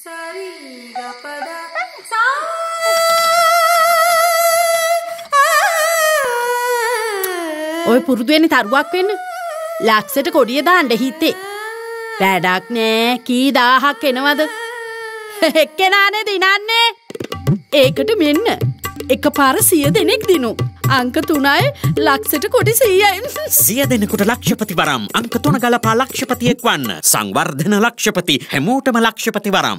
ඔය පුරුදුවෙන තරුවක් වෙන්න. ලක්සට කොඩිය දාන්ඩ හිතේ. වැඩක් නෑ කී දාහක් එනවද? එක්කෙනානේ දිනන්නේ. ඒකට මෙන්න. එක පාර සිය දෙනෙක් දිනු. අංක තුනයි ලක්සට කොඩි සීයයි සිය දෙනෙකුට ලක්ෂපති වරම්. අංක තුන ගලපා ලක්ෂපතියෙක් වන්න. සංවර්ධන ලක්ෂපති හැමෝටම ලක්ෂපති වරම්.